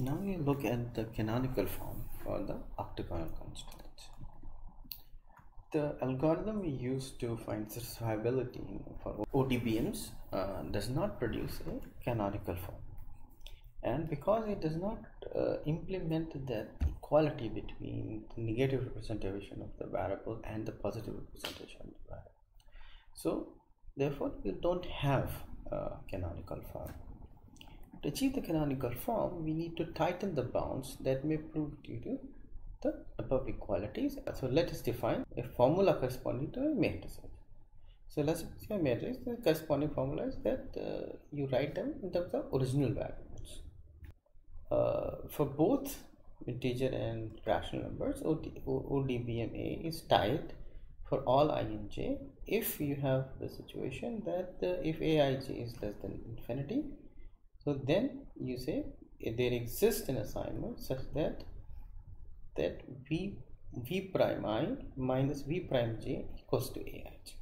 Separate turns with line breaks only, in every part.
Now we look at the canonical form for the octagonal constraint. The algorithm we use to find satisfiability for ODBMs uh, does not produce a canonical form. And because it does not uh, implement that equality between the negative representation of the variable and the positive representation of the variable. So, therefore, we don't have a canonical form. To achieve the canonical form, we need to tighten the bounds that may prove due to the above equalities. So let us define a formula corresponding to a matrix. So let's say a matrix, the corresponding formula is that uh, you write them in terms of original variables. Uh, for both integer and rational numbers, OD, ODBMA is tight for all i and j if you have the situation that uh, if aij is less than infinity so then you say there exists an assignment such that that v v prime i minus v prime j equals to aij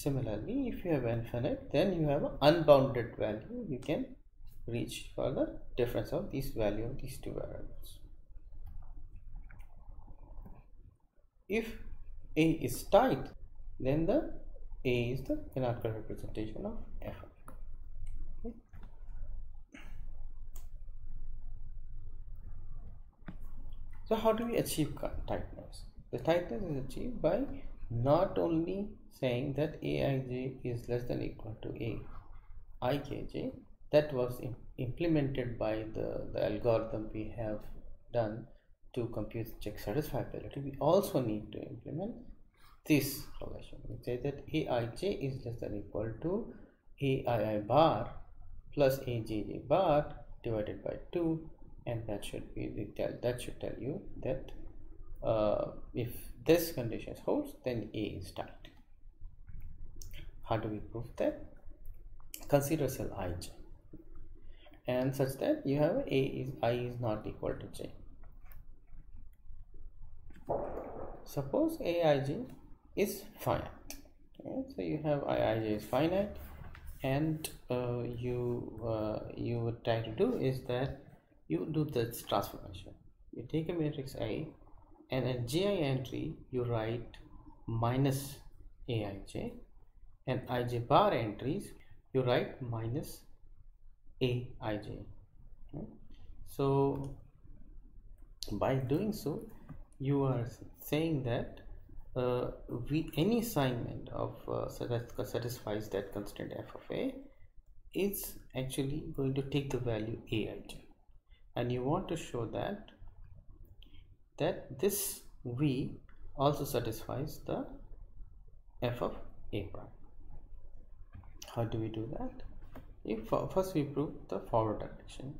similarly if you have infinite then you have an unbounded value. You can reach for the difference of these value of these two variables. If a is tight then the a is the canonical representation of f So how do we achieve tightness? The tightness is achieved by not only saying that aij is less than equal to a ikj that was implemented by the, the algorithm we have done to compute check satisfiability we also need to implement this relation we say that aij is less than equal to aii bar plus ajj bar divided by 2 and that should be the tell that should tell you that uh, if this condition holds then a is tight how do we prove that? Consider cell ij and such that you have a is i is not equal to j. Suppose aij is finite. Okay? so you have iij is finite. And uh, you uh, you would try to do is that you do this transformation. You take a matrix A and at gi entry you write minus aij and ij bar entries you write minus aij okay? so by doing so you are saying that uh, we any assignment of uh, that satisfies that constraint f of a is actually going to take the value aij and you want to show that that this v also satisfies the f of a prime. How do we do that? If first we prove the forward direction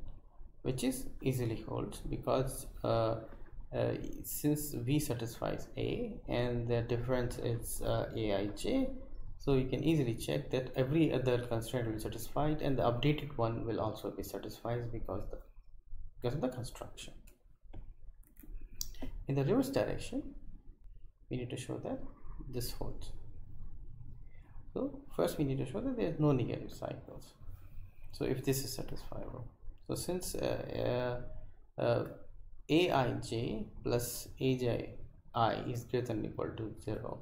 which is easily holds because uh, uh, since v satisfies a and the difference is uh, aij so you can easily check that every other constraint will be satisfied and the updated one will also be satisfied because the because of the construction. In the reverse direction we need to show that this holds so first we need to show that there is no negative cycles. So if this is satisfiable. So since uh, uh, uh, aij plus aji is greater than equal to 0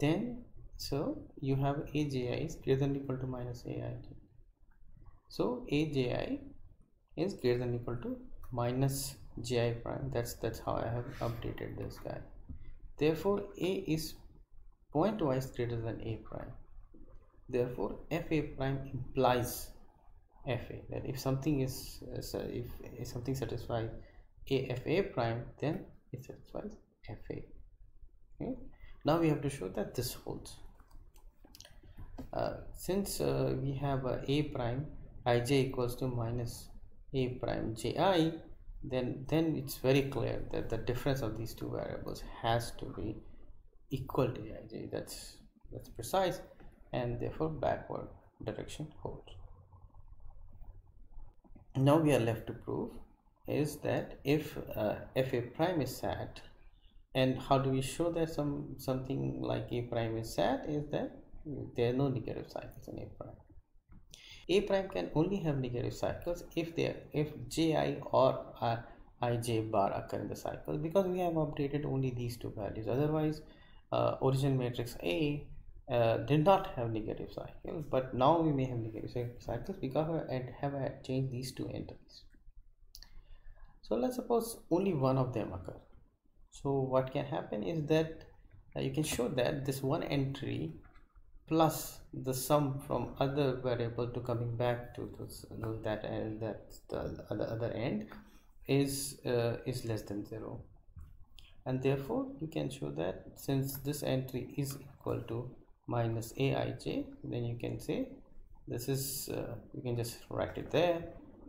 then so you have aji is greater than equal to minus aij so aji is greater than equal to minus gi prime. That's that's how i have updated this guy. Therefore a is pointwise greater than a prime. Therefore fa prime implies fa that if something is uh, if, something satisfies a fa prime then it satisfies fa okay? Now we have to show that this holds. Uh, since uh, we have a prime ij equals to minus a prime ji then then it's very clear that the difference of these two variables has to be equal to aij that's that's precise and therefore backward direction holds. Now we are left to prove is that if uh, fa prime is sat and how do we show that some something like a prime is sat is that there are no negative cycles in a prime a prime can only have negative cycles if they if ji or uh, ij bar occur in the cycle because we have updated only these two values. Otherwise uh, origin matrix a uh, did not have negative cycles but now we may have negative cycles because I have changed these two entries so let's suppose only one of them occur. So what can happen is that uh, you can show that this one entry plus the sum from other variable to coming back to this, that and that the other, other end is uh, is less than zero. And therefore you can show that since this entry is equal to minus aij then you can say this is uh, you can just write it there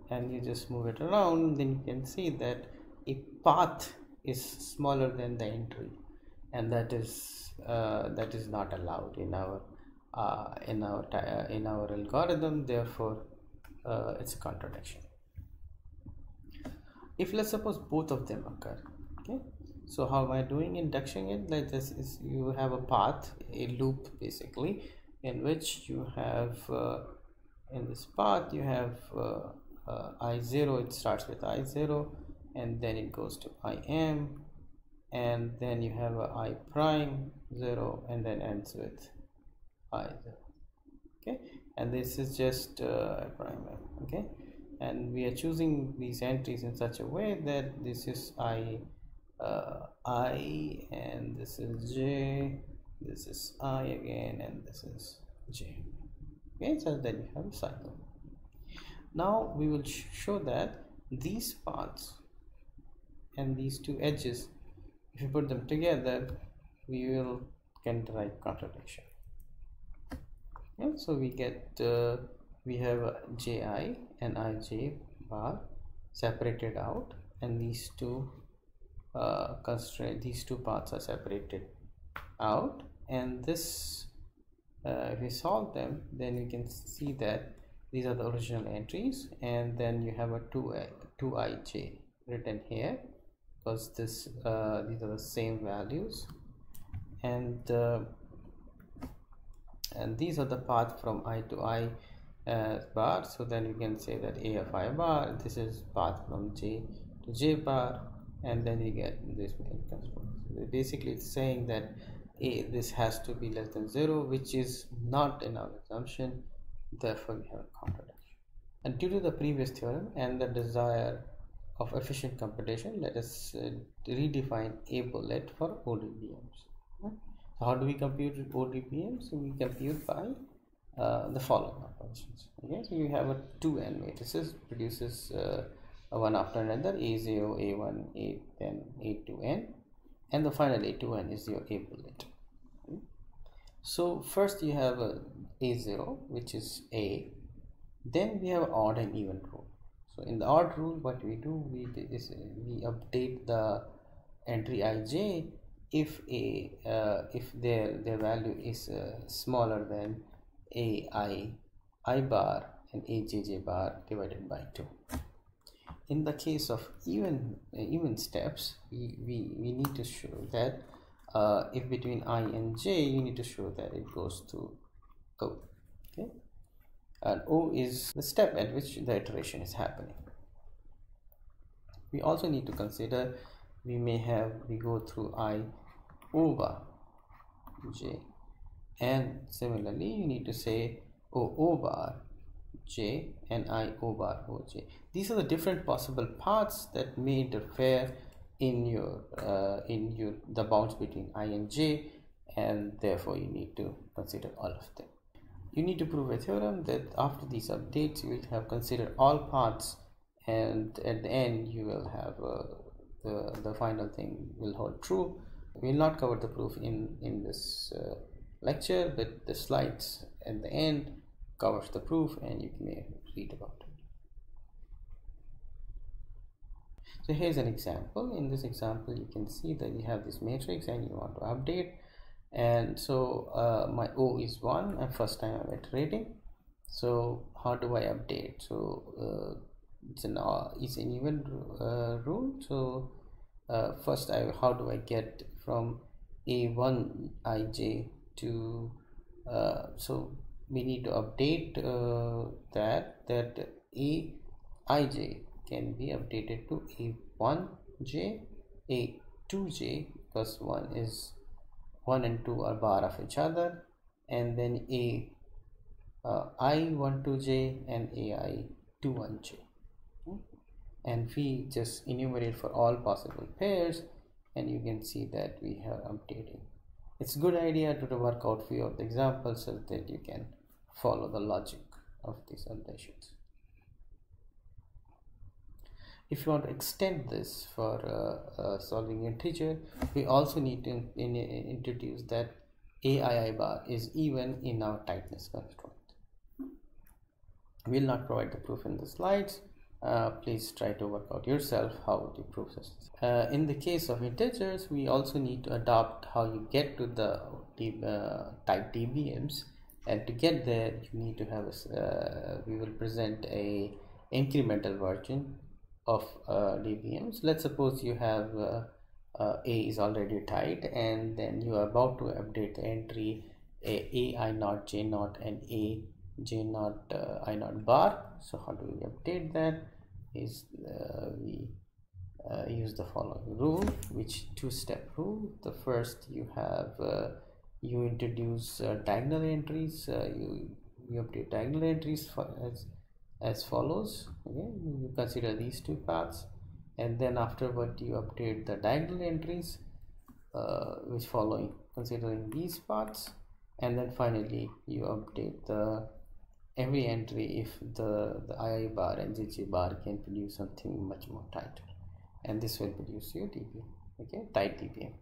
and you just move it around. Then you can see that a path is smaller than the entry and that is uh, that is not allowed in our uh, in our uh, in our algorithm therefore uh, it's a contradiction. If let's suppose both of them occur okay? So how am i doing induction it? Like this is you have a path a loop basically in which you have uh, in this path you have uh, uh, i0 it starts with i0 and then it goes to im and then you have i prime 0 and then ends with 0 okay? And this is just uh, prime okay? And we are choosing these entries in such a way that this is i uh, i and this is j this is i again and this is j. Okay? So then you have a cycle. Now we will show that these paths and these two edges if you put them together we will can derive contradiction yeah, so we get uh, we have ji and ij bar separated out and these two uh, constraint these two parts are separated out and this uh, if we solve them then we can see that these are the original entries and then you have a 2 2ij written here because this uh, these are the same values. And uh, and these are the path from i to i uh, bar. So then you can say that a of i bar this is path from j to j bar. And then you get this basically it's saying that a this has to be less than zero which is not in our assumption. Therefore we have a contradiction. And due to the previous theorem and the desire of efficient computation let us uh, redefine a bullet for ODBMs how do we compute ODBMs so we compute by uh, the following operations. Okay so you have a 2n matrices produces uh, one after another a0 a1 a10 a2n and the final a2n is your a bullet so first you have a a0 which is a then we have odd and even rule. So in the odd rule what we do we we update the entry ij if a uh, if their their value is uh, smaller than a i i bar and a j j bar divided by 2 in the case of even uh, even steps we, we we need to show that uh, if between i and j you need to show that it goes to o okay and O is the step at which the iteration is happening. We also need to consider we may have we go through I over J and similarly you need to say O O bar J and I O bar O J. These are the different possible paths that may interfere in your uh, in your the bounds between I and J and therefore you need to consider all of them you need to prove a theorem that after these updates you will have considered all paths and at the end you will have uh, the, the final thing will hold true. We will not cover the proof in in this uh, lecture but the slides at the end covers the proof and you may read about it. So here's an example. In this example you can see that you have this matrix and you want to update. And so uh, my O is 1 and first time I'm iterating. So how do I update? So uh, it's an uh, it's an even uh, rule. So uh, first I how do I get from a1 ij to so we need to update that that a ij can be updated to a1j a2j because 1 is 1 and 2 are bar of each other and then a uh, i12j and ai 21j and we just enumerate for all possible pairs and you can see that we have updating. It's a good idea to work out few of the examples so that you can follow the logic of these updations. If you want to extend this for uh, uh, solving integer we also need to in, in, introduce that aii bar is even in our tightness constraint. We'll not provide the proof in the slides uh, please try to work out yourself how to process. Uh, in the case of integers, we also need to adopt how you get to the uh, tight DBMs and to get there you need to have a, uh, we will present a incremental version of uh, DBMs. Let's suppose you have A is already tight and then you are about to update the entry A, A I naught J naught and A j naught uh, i naught bar. So how do we update that? Is uh, we uh, use the following rule which two-step rule. The first you have uh, you introduce uh, diagonal entries. Uh, you you update diagonal entries for as as follows. Okay you consider these two paths. And then afterward you update the diagonal entries which following considering these paths. And then finally you update the every entry if the the ii bar and jj bar can produce something much more tighter. And this will produce your dbm okay? Tight dbm